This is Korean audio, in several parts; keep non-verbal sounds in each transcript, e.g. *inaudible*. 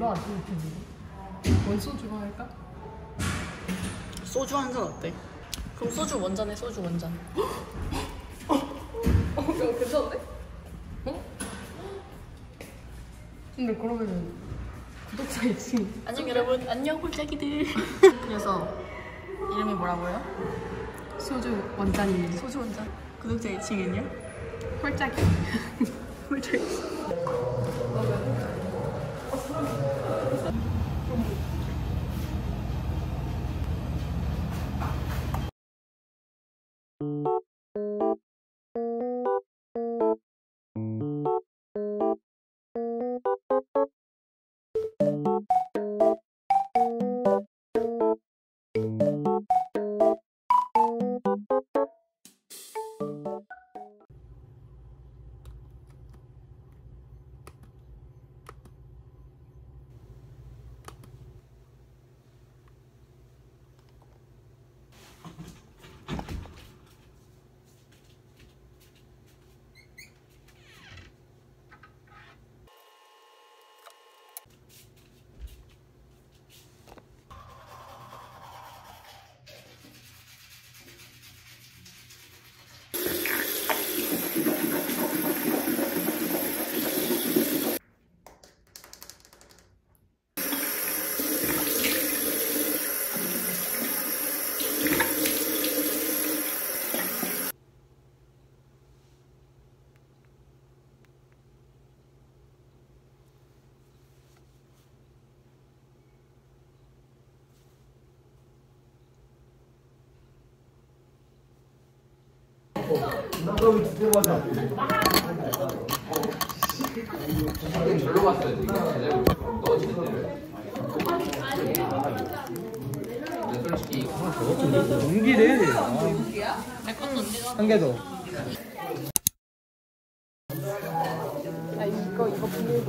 별로 안 좋을 텐데. 원소주로 할까? 소주 한 잔 어때? 그럼 소주 원잔에 소주 원잔. *gasps* 어, 이거 괜찮은데? 어? 근데 그러면은 구독자 2층 안녕 여러분. 안녕 홀짝이들. *laughs* 그래서 이름이 뭐라고요? 소주 원잔입니다. 소주 원잔. 구독자 2층은요? 홀짝이. 홀짝이. 어, 좀 절로 갔어야 돼. 제대로 너 제대로. 근데 솔직히 연기를 한개 더. 아 이거 이거 비밀도.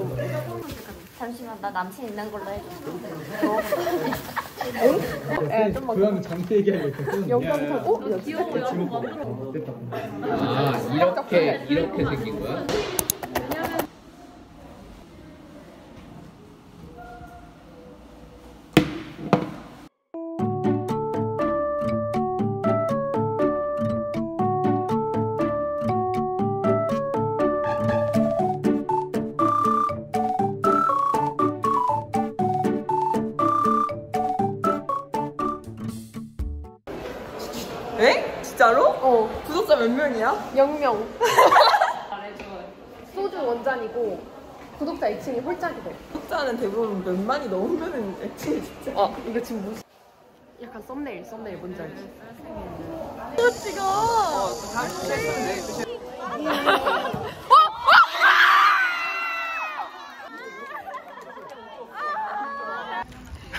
잠시만 나 남친 있는 걸로 해줘. 에 좀만 고양 잠수 얘기하겠거든. 영상 보고 여기 어, 됐다. 아 이렇게 이렇게 생긴 거야? 몇 명이야? 0명. 소주 원잔이고 구독자 2층이 홀짝이래. 구독자는 대부분 몇만이 넘으면은 애칭이 진짜. 어 이거 지금 무슨? 약간 썸네일 썸네일 뭔지 알지? 어, 다음 주에 돼.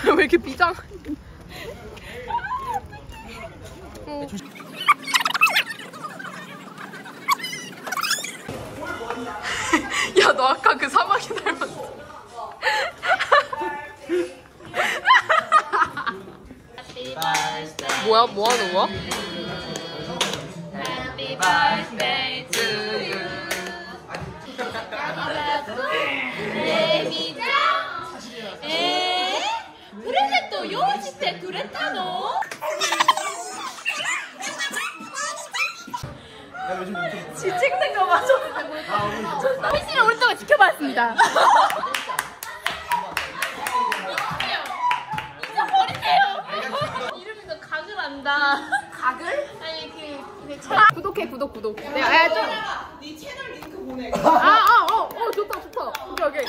왜 이렇게 비장? 야, 너 아까 그 사마귀 닮았어. 뭐야, 뭐 하는 거야? 찍는 거 맞아. 혜진이 오랫동안 지켜봤습니다. *laughs* 진짜 버리세요. 이름이가 각을? 아니 그, 그 차. 구독해, 구독, 구독. 네, 야, 좀. 네 채널 링크 보내. 아, 아, 어, 어, 좋다, 좋다. 오케이, 오케이.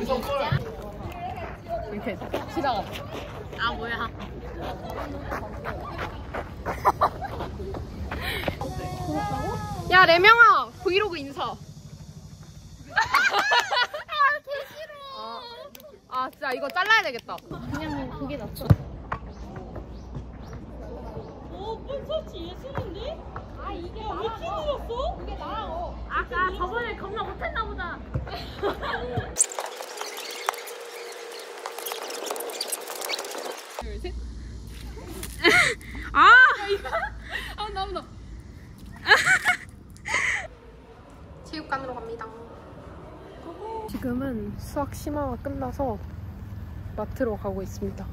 유성 골. 이렇게 지나가. 아 뭐야? 야, 레명아, 브이로그 인사. 아, 아, 진짜 이거 잘라야 되겠다. 그냥 그게 낫죠. 아까 저번에 겁나 못했나 보다. *laughs* 아 나무다. 체육관으로 갑니다. 지금은 수학 심화가 끝나서 마트로 가고 있습니다.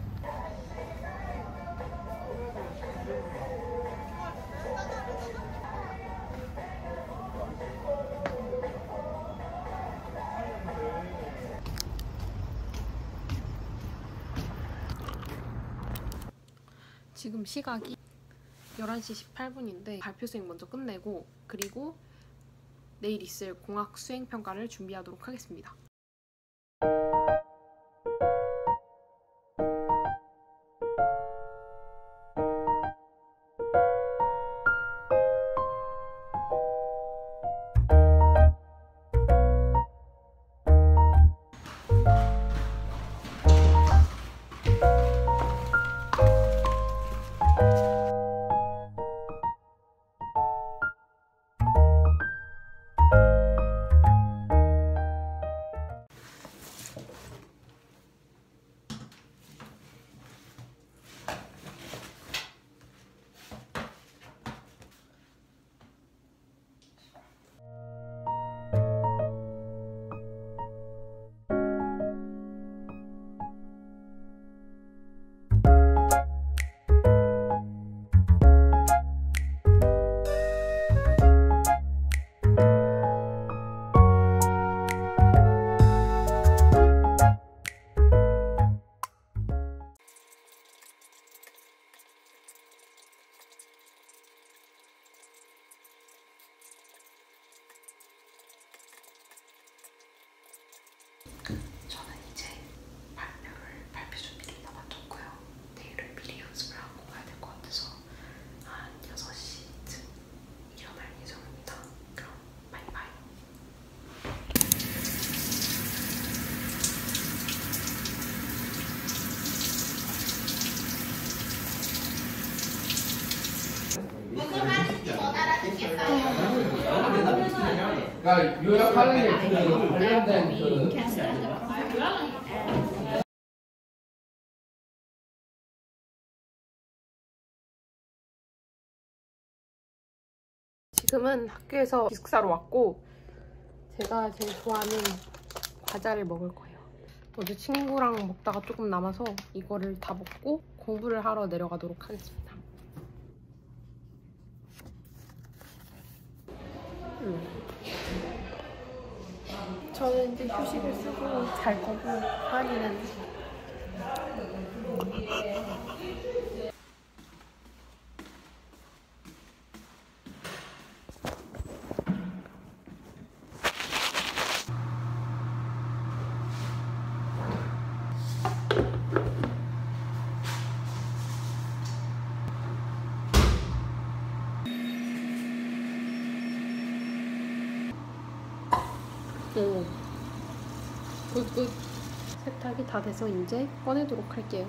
지금 시각이 11시 18분인데 발표 수행 먼저 끝내고 그리고 내일 있을 공학 수행 평가를 준비하도록 하겠습니다. 그러니까 요약하는 게 그 관련된 그 지금은 학교에서 기숙사로 왔고 제가 제일 좋아하는 과자를 먹을 거예요. 어제 친구랑 먹다가 조금 남아서 이거를 다 먹고 공부를 하러 내려가도록 하겠습니다. 음. 저는 이제 휴식을 쓰고 잘 거고 하니는 세탁이 다 돼서 이제 꺼내도록 할게요.